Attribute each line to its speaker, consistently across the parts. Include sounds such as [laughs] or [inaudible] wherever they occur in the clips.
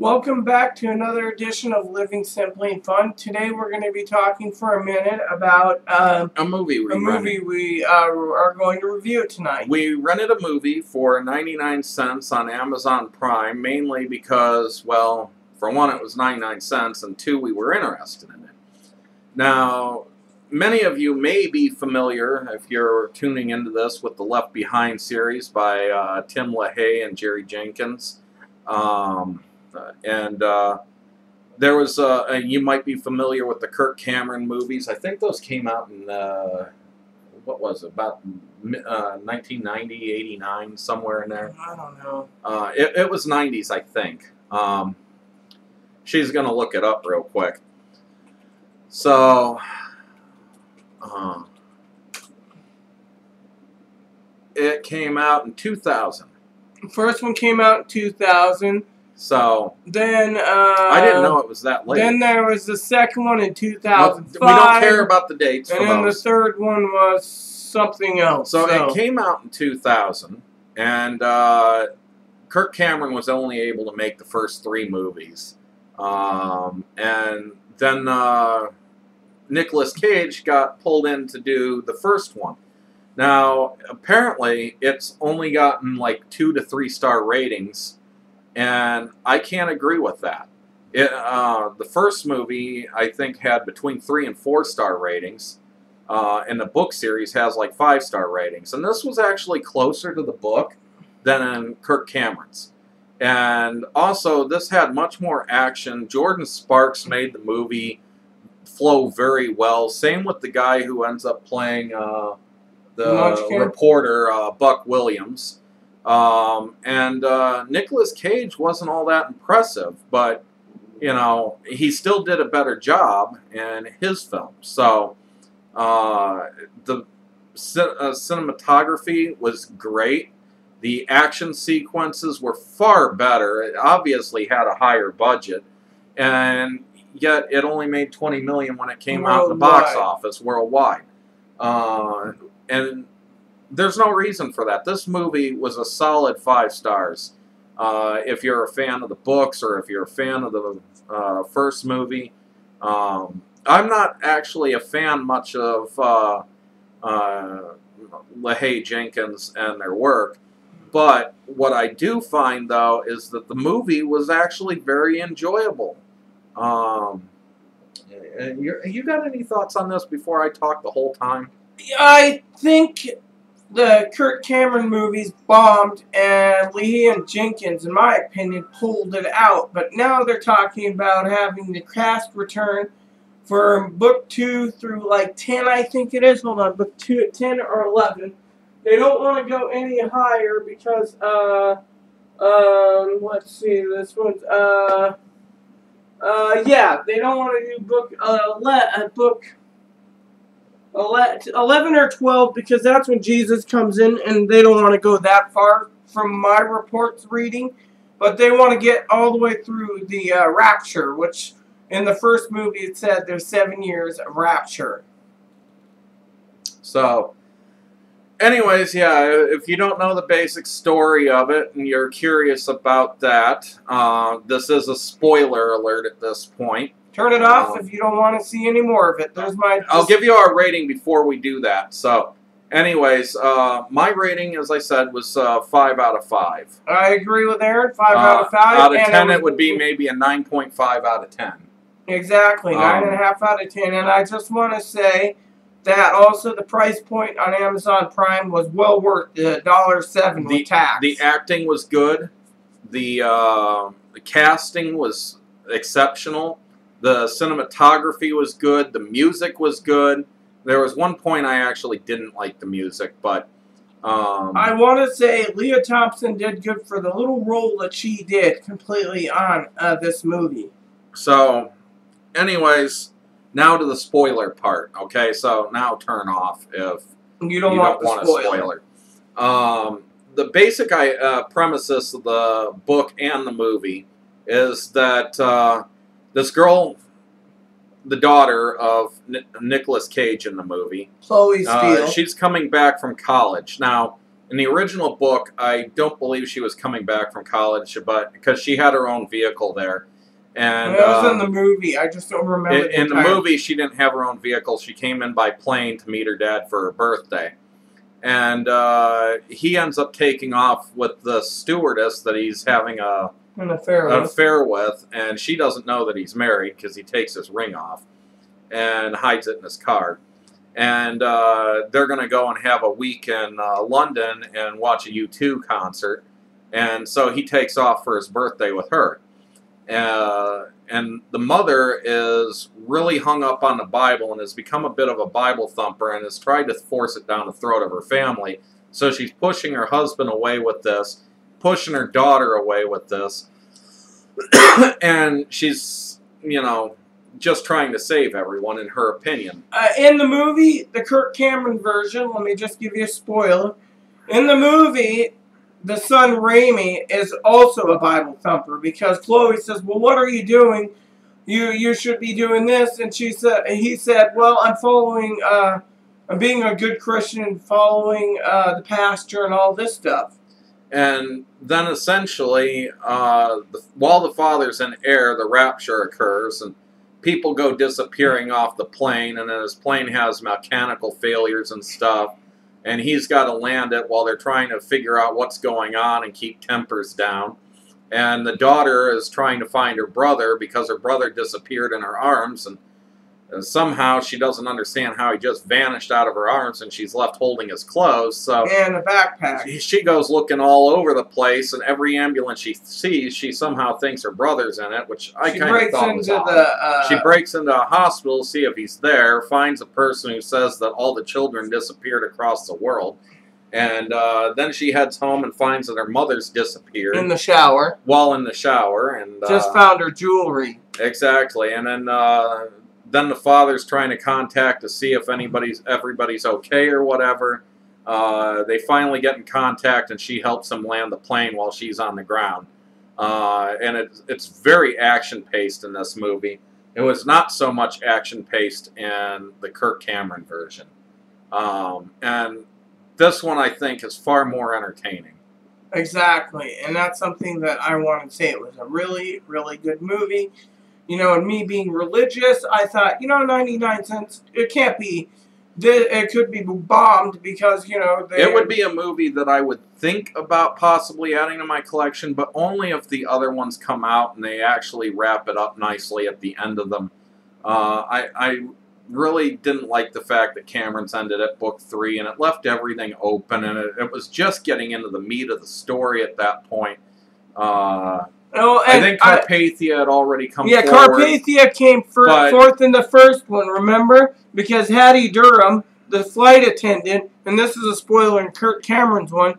Speaker 1: Welcome back to another edition of Living Simply and Fun. Today we're going to be talking for a minute about uh,
Speaker 2: a movie we
Speaker 1: a movie we uh, are going to review tonight.
Speaker 2: We rented a movie for 99 cents on Amazon Prime, mainly because, well, for one, it was 99 cents, and two, we were interested in it. Now, many of you may be familiar, if you're tuning into this, with the Left Behind series by uh, Tim LaHaye and Jerry Jenkins. Um, and uh, there was, uh, you might be familiar with the Kirk Cameron movies. I think those came out in, uh, what was it, about 1990, 89, somewhere in there.
Speaker 1: I don't know.
Speaker 2: It, it, was 90s, I think. Um, she's going to look it up real quick. So, uh, it came out in 2000.
Speaker 1: First one came out in 2000.
Speaker 2: So
Speaker 1: then uh,
Speaker 2: I didn't know it was that late.
Speaker 1: Then there was the second one in 2005.
Speaker 2: Well, we don't care about the dates.
Speaker 1: And then
Speaker 2: those.
Speaker 1: the third one was something else.
Speaker 2: So, so. it came out in 2000, and uh, Kirk Cameron was only able to make the first three movies, um, and then uh, Nicolas Cage got pulled in to do the first one. Now, apparently, it's only gotten like two to three star ratings and I can't agree with that. It, uh, the first movie, I think, had between three and four star ratings. Uh, and the book series has like five star ratings. And this was actually closer to the book than in Kirk Cameron's. And also, this had much more action. Jordin Sparks made the movie flow very well. Same with the guy who ends up playing uh, the reporter, uh, Buck Williams. Um, and uh, Nicolas Cage wasn't all that impressive, but you know he still did a better job in his film. So uh, the uh, cinematography was great. The action sequences were far better. It obviously had a higher budget, and yet it only made 20 million when it came worldwide. out in the box office worldwide. Uh, and there's no reason for that. This movie was a solid five stars. Uh, if you're a fan of the books or if you're a fan of the uh, first movie, um, I'm not actually a fan much of uh, uh, LaHaye Jenkins and their work. But what I do find, though, is that the movie was actually very enjoyable. Um, you got any thoughts on this before I talk the whole time?
Speaker 1: I think the Kirk Cameron movies bombed, and Lee and Jenkins, in my opinion, pulled it out. But now they're talking about having the cast return for book two through like 10, I think it is. Hold on, book two, 10 or 11. They don't want to go any higher because, uh, um, let's see, this one's, uh, uh, yeah, they don't want to do book, uh, let, uh, book 11 or 12 because that's when Jesus comes in and they don't want to go that far from my reports reading. But they want to get all the way through the uh, rapture, which in the first movie it said there's seven years of rapture.
Speaker 2: So, anyways, yeah, if you don't know the basic story of it and you're curious about that, uh, this is a spoiler alert at this point.
Speaker 1: Turn it off if you don't want to see any more of it. There's my.
Speaker 2: I'll give you our rating before we do that. So, anyways, uh, my rating, as I said, was uh, five out of five.
Speaker 1: I agree with Aaron. Five uh, out of five.
Speaker 2: Out of ten, it, would be maybe a nine point five out of ten.
Speaker 1: Exactly, um, nine and a half out of ten. And I just want to say that also the price point on Amazon Prime was well worth the dollar seven the, with tax.
Speaker 2: The acting was good. The uh, the casting was exceptional. The cinematography was good. The music was good. There was one point I actually didn't like the music, but um,
Speaker 1: I want to say Lea Thompson did good for the little role that she did completely on uh, this movie.
Speaker 2: So, anyways, now to the spoiler part. Okay, so now turn off if
Speaker 1: you don't, you want, don't want, a spoiler.
Speaker 2: Um, the basic uh, premises of the book and the movie is that uh, this girl, the daughter of N- Nicolas Cage in the movie,
Speaker 1: Chloe uh, Steele,
Speaker 2: uh, she's coming back from college. Now, In the original book, I don't believe she was coming back from college, but because she had her own vehicle there, and
Speaker 1: that was
Speaker 2: uh,
Speaker 1: in the movie. I just don't remember.
Speaker 2: in, in the movie, she didn't have her own vehicle. She came in by plane to meet her dad for her birthday. And uh, he ends up taking off with the stewardess that he's having a,
Speaker 1: in the fair.
Speaker 2: an affair with, and she doesn't know that he's married because he takes his ring off and hides it in his car. And uh, they're going to go and have a week in uh, London and watch a U2 concert. And so he takes off for his birthday with her. Uh, and the mother is really hung up on the Bible and has become a bit of a Bible thumper and has tried to force it down the throat of her family. So she's pushing her husband away with this, pushing her daughter away with this. [coughs] and she's, you know, just trying to save everyone, in her opinion.
Speaker 1: Uh, in the movie, the Kirk Cameron version, let me just give you a spoiler. In the movie, the son Raymie is also a Bible thumper because Chloe says, "Well, what are you doing? You you should be doing this." And she said, "He said, well, I'm following, uh, I'm being a good Christian, following uh, the pastor and all this stuff."
Speaker 2: And then essentially, uh, the, while the father's in air, the rapture occurs, and people go disappearing off the plane, and then his plane has mechanical failures and stuff, and he's got to land it while they're trying to figure out what's going on and keep tempers down. And the daughter is trying to find her brother because her brother disappeared in her arms, and somehow she doesn't understand how he just vanished out of her arms, and she's left holding his clothes. So
Speaker 1: And a backpack.
Speaker 2: she- she goes looking all over the place, and every ambulance she sees, she somehow thinks her brother's in it, which I kind of thought was
Speaker 1: into
Speaker 2: odd.
Speaker 1: the. Uh,
Speaker 2: she breaks into a hospital to see if he's there, finds a person who says that all the children disappeared across the world, and uh, then she heads home and finds that her mother's disappeared
Speaker 1: in the shower.
Speaker 2: while in the shower, and
Speaker 1: Just
Speaker 2: uh,
Speaker 1: found her jewelry.
Speaker 2: Exactly, and then uh, then the father's trying to contact to see if anybody's everybody's okay or whatever. Uh, they finally get in contact, and she helps him land the plane while she's on the ground. Uh, and it's it's very action paced in this movie. It was not so much action paced in the Kirk Cameron version, um, and this one I think is far more entertaining.
Speaker 1: Exactly, and that's something that I want to say. It was a really, really good movie. You know, and me being religious, I thought, you know, 99 cents, it can't be, it could be bombed because, you know,
Speaker 2: It would be a movie that I would think about possibly adding to my collection, but only if the other ones come out and they actually wrap it up nicely at the end of them. Uh, I, I really didn't like the fact that Cameron's ended at book three, and it left everything open, and it, it was just getting into the meat of the story at that point. Uh,
Speaker 1: Oh,
Speaker 2: I think Carpathia had already come
Speaker 1: yeah,
Speaker 2: forward.
Speaker 1: Carpathia came fir-
Speaker 2: but-
Speaker 1: fourth in the first one, remember? Because Hattie Durham, the flight attendant, and this is a spoiler in Kirk Cameron's one,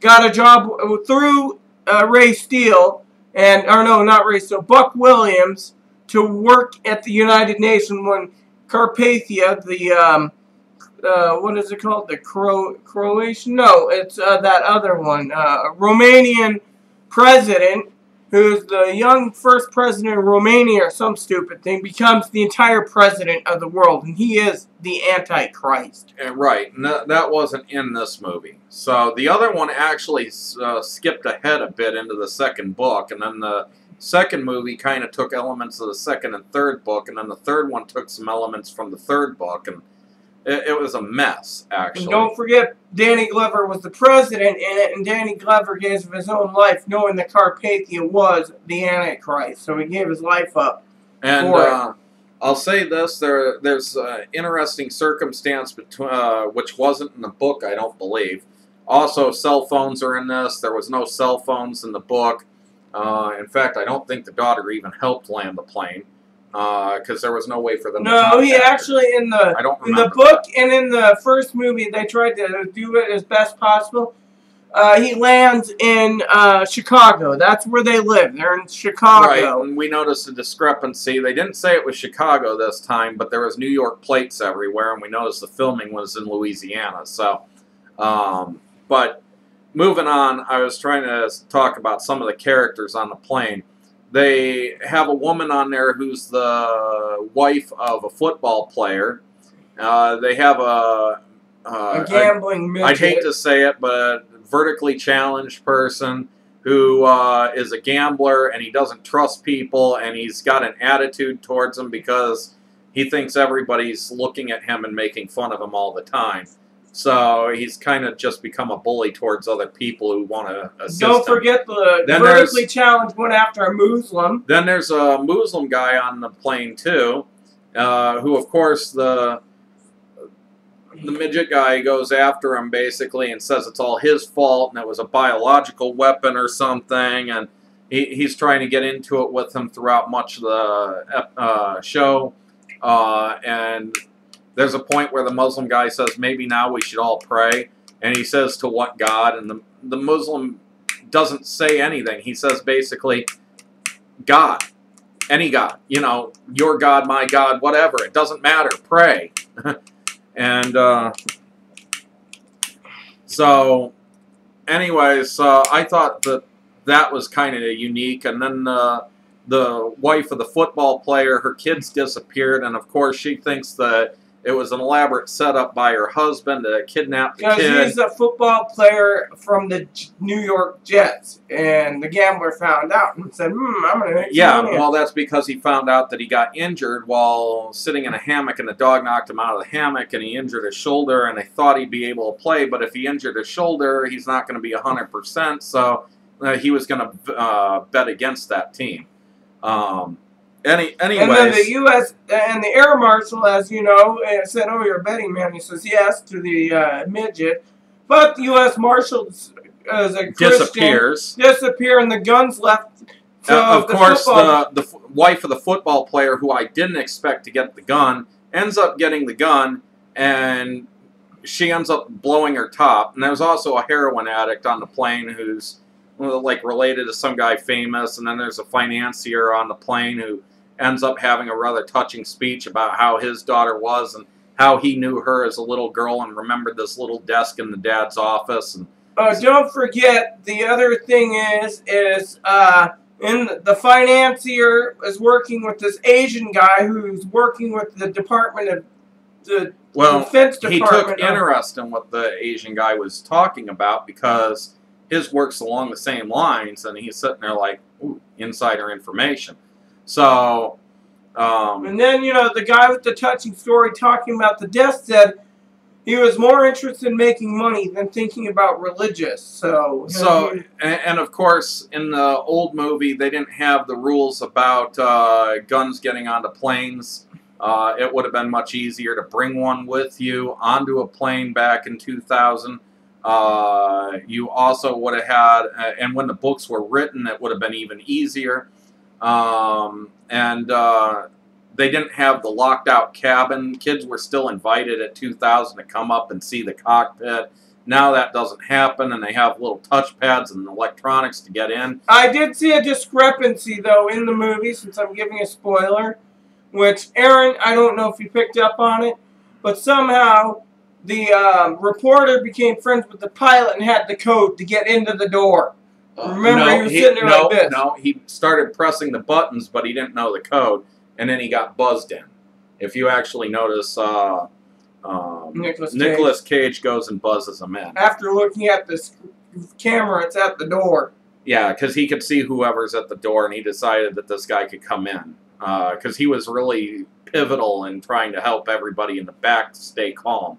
Speaker 1: got a job through uh, Ray Steele, and, or no, not Ray Steele, Buck Williams, to work at the United Nations when Carpathia, the, um, uh, what is it called? The Cro- Croatian? No, it's uh, that other one. Uh, Romanian president who's the young first president of Romania or some stupid thing, becomes the entire president of the world, and he is the Antichrist.
Speaker 2: Right, and that, that wasn't in this movie. So the other one actually uh, skipped ahead a bit into the second book, and then the second movie kind of took elements of the second and third book, and then the third one took some elements from the third book, and it, it was a mess, actually.
Speaker 1: And don't forget, Danny Glover was the president in it, and Danny Glover gave his own life, knowing that Carpathia was the Antichrist. So he gave his life up.
Speaker 2: And uh, I'll say this: there, there's an interesting circumstance between, uh, which wasn't in the book, I don't believe. Also, cell phones are in this. There was no cell phones in the book. Uh, in fact, I don't think the daughter even helped land the plane because there was no way for them. to
Speaker 1: No, he actually in the
Speaker 2: I don't
Speaker 1: in the book and in the first movie they tried to do it as best possible. Uh, he lands in uh, Chicago. That's where they live. They're in Chicago.
Speaker 2: Right, and we noticed a discrepancy. They didn't say it was Chicago this time, but there was New York plates everywhere, and we noticed the filming was in Louisiana. So, um, but moving on, I was trying to talk about some of the characters on the plane. They have a woman on there who's the wife of a football player. Uh, they have a, uh,
Speaker 1: a gambling midget.
Speaker 2: I'd hate to say it, but vertically challenged person who uh, is a gambler and he doesn't trust people and he's got an attitude towards them because he thinks everybody's looking at him and making fun of him all the time. So he's kind of just become a bully towards other people who want to assist
Speaker 1: Don't forget the
Speaker 2: Then
Speaker 1: vertically challenged one after a Muslim.
Speaker 2: Then there's a Muslim guy on the plane too, uh, who of course the the midget guy goes after him basically and says it's all his fault and it was a biological weapon or something and he, he's trying to get into it with him throughout much of the uh, show uh, and there's a point where the Muslim guy says maybe now we should all pray and he says to what God and the the Muslim doesn't say anything. He says basically God any God you know your God my God whatever it doesn't matter pray. [laughs] And uh, so anyways uh, I thought that that was kind of unique and then uh, the wife of the football player her kids disappeared and of course she thinks that it was an elaborate setup by her husband to kidnap the
Speaker 1: Because
Speaker 2: kid
Speaker 1: he's a football player from the J- New York Jets, and the gambler found out and said, "Hmm, I'm going to make some
Speaker 2: Yeah,
Speaker 1: money."
Speaker 2: well, that's because he found out that he got injured while sitting in a hammock, and the dog knocked him out of the hammock, and he injured his shoulder, and they thought he'd be able to play, but if he injured his shoulder, he's not going to be 100%, so uh, he was going to uh, bet against that team. Um, any, anyways.
Speaker 1: And then the U.S. and the air marshal, as you know, uh, said, "Oh, you're a betting man." He says, "Yes," to the uh, midget, but the U.S. marshals, as a Christian,
Speaker 2: disappears.
Speaker 1: disappear, and the guns left.
Speaker 2: Uh, of
Speaker 1: the
Speaker 2: course,
Speaker 1: football-
Speaker 2: the, the f- wife of the football player, who I didn't expect to get the gun, ends up getting the gun, and she ends up blowing her top. And there's also a heroin addict on the plane who's like related to some guy famous, and then there's a financier on the plane who ends up having a rather touching speech about how his daughter was and how he knew her as a little girl and remembered this little desk in the dad's office and
Speaker 1: Uh, don't forget the other thing is is uh, in the, financier is working with this Asian guy who's working with the Department of the
Speaker 2: well
Speaker 1: Defense
Speaker 2: he took interest in what the Asian guy was talking about because his works along the same lines, and he's sitting there like, ooh, insider information. So, um,
Speaker 1: and then you know the guy with the touching story talking about the death said he was more interested in making money than thinking about religious. So
Speaker 2: so and, and of course, in the old movie, they didn't have the rules about uh, guns getting onto planes. Uh, it would have been much easier to bring one with you onto a plane back in 2000. Uh, you also would have had, uh, and when the books were written, it would have been even easier. Um, and uh, they didn't have the locked out cabin. Kids were still invited at 2000 to come up and see the cockpit. Now that doesn't happen, and they have little touchpads and electronics to get in.
Speaker 1: I did see a discrepancy though in the movie since I'm giving a spoiler, which Aaron I don't know if you picked up on it, but somehow the um, reporter became friends with the pilot and had the code to get into the door. Remember,
Speaker 2: no,
Speaker 1: he was sitting there
Speaker 2: no,
Speaker 1: like this.
Speaker 2: No, he started pressing the buttons, but he didn't know the code, and then he got buzzed in. If you actually notice, uh, um,
Speaker 1: Nicolas Cage.
Speaker 2: Cage goes and buzzes him in.
Speaker 1: After looking at this camera, it's at the door.
Speaker 2: Yeah, because he could see whoever's at the door, and he decided that this guy could come in. Because he was really pivotal in trying to help everybody in the back to stay calm.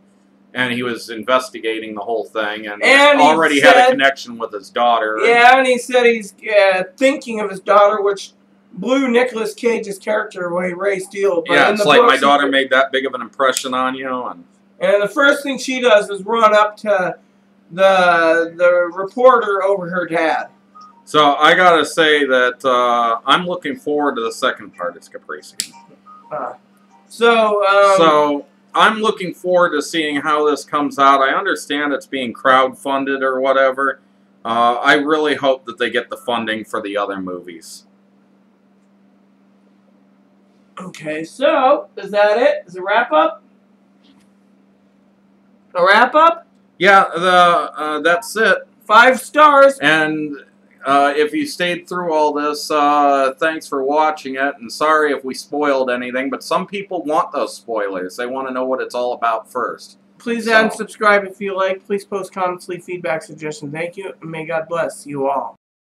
Speaker 2: And he was investigating the whole thing and,
Speaker 1: And he
Speaker 2: already had a connection with his daughter.
Speaker 1: Yeah, and he said he's uh, thinking of his daughter, which blew Nicolas Cage's character away, Ray Steele. But
Speaker 2: yeah, it's like my daughter made that big of an impression on you. And
Speaker 1: And the first thing she does is run up to the the reporter over her dad.
Speaker 2: so I gotta say that uh, I'm looking forward to the second part of Caprice.
Speaker 1: Uh, so, um,
Speaker 2: so I'm looking forward to seeing how this comes out. I understand it's being crowdfunded or whatever. Uh, I really hope that they get the funding for the other movies.
Speaker 1: okay, so is that it? Is it wrap up? A wrap up?
Speaker 2: Yeah, the uh, that's it.
Speaker 1: Five stars.
Speaker 2: And uh, if you stayed through all this, uh, thanks for watching it. And sorry if we spoiled anything, but some people want those spoilers. They want to know what it's all about first.
Speaker 1: Please add and subscribe if you like. Please post comments, leave feedback, suggestions. Thank you, and may God bless you all.